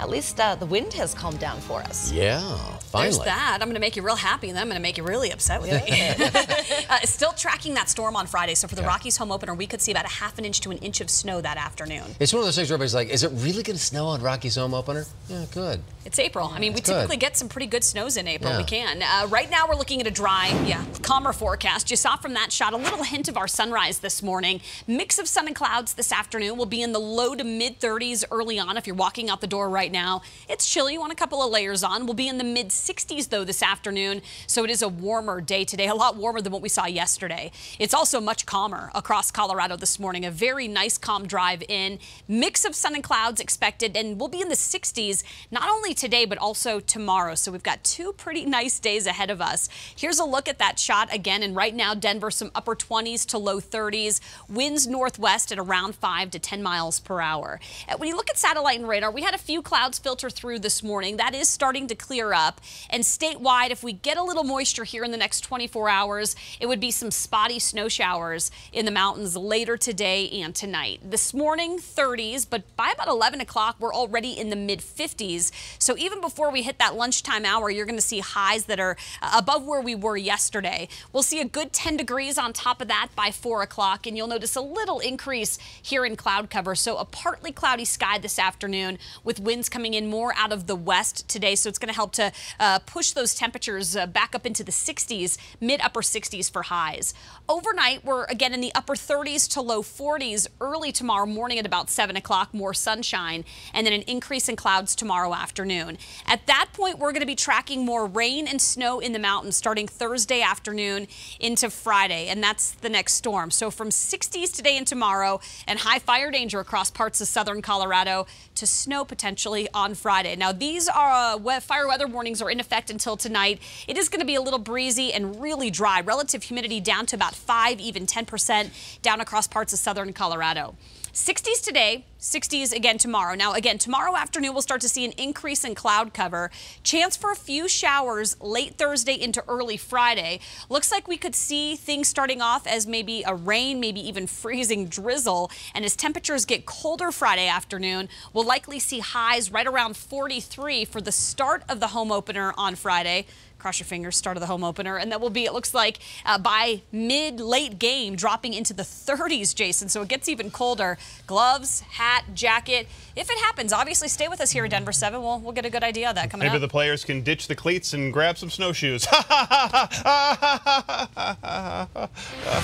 at least uh, the wind has calmed down for us. Yeah, finally. There's that. I'm going to make you real happy, and then I'm going to make you really upset with me. uh, still tracking that storm on Friday. So for the Yeah. Rockies home opener, we could see about a half an inch to an inch of snow that afternoon. It's one of those things where everybody's like, is it really going to snow on Rockies home opener? Yeah, good. It's April. I mean, we It's good. typically get some pretty good snows in April. Yeah. We can. Uh, right now, we're looking at a dry, yeah, calmer forecast. You saw from that shot a little hint of our sunrise this morning. Mix of sun and clouds this afternoon. will be in the low to mid 30s early on if you're walking out the door right now. It's chilly. You want a couple of layers on. We'll be in the mid 60s though this afternoon. So it is a warmer day today, a lot warmer than what we saw yesterday. It's also much calmer across Colorado this morning. A very nice calm drive in. Mix of sun and clouds expected, and we'll be in the 60s not only today but also tomorrow. So we've got two pretty nice days ahead of us. Here's a look at that shot again. And right now, Denver, some upper 20s to low 30s. Winds northwest at around 5 to 10 miles per hour. Uh, When you look at satellite and radar, we had a few clouds filter through this morning. That is starting to clear up. And statewide, if we get a little moisture here in the next 24 hours, it would be some spotty snow showers in the mountains later today and tonight. This morning, 30s, but by about 11 o'clock, we're already in the mid 50s. So even before we hit that lunchtime hour, you're going to see highs that are uh, above where we were yesterday. We'll see a good 10 degrees on top of that by 4 o'clock, and you'll notice a little increase here in cloud cover. So a partly cloudy sky this afternoon with winds coming in more out of the west today. So it's going to help to uh, push those temperatures uh, back up into the 60s, mid upper 60s for highs. Overnight, we're again in the upper 30s to low 40s early tomorrow morning at about 7 o'clock, more sunshine, and then an increase in clouds tomorrow afternoon. At that point, we're going to be tracking more rain and snow in the mountains starting Thursday afternoon into Friday, and that's the next storm. So from 60s today and tomorrow, and high fire danger across parts of southern Colorado to snow on Friday. Now, these are uh, fire weather warnings are in effect until tonight. It is going to be a little breezy and really dry. Relative humidity down to about 5, even 10% down across parts of southern Colorado. 60s today, 60s again tomorrow. Now, again, tomorrow afternoon, we'll start to see an increase in cloud cover. Chance for a few showers late Thursday into early Friday. Looks like we could see things starting off as maybe a rain, maybe even freezing drizzle. And as temperatures get colder Friday afternoon, we'll likely see highs right around 43 for the start of the home opener on Friday cross your fingers, start of the home opener. And that will be, it looks like, uh, by mid late game, dropping into the 30s, Jason. So it gets even colder. Gloves, hat, jacket. If it happens, obviously stay with us here at Denver 7. We'll, we'll get a good idea of that coming Maybe up. the players can ditch the cleats and grab some snowshoes.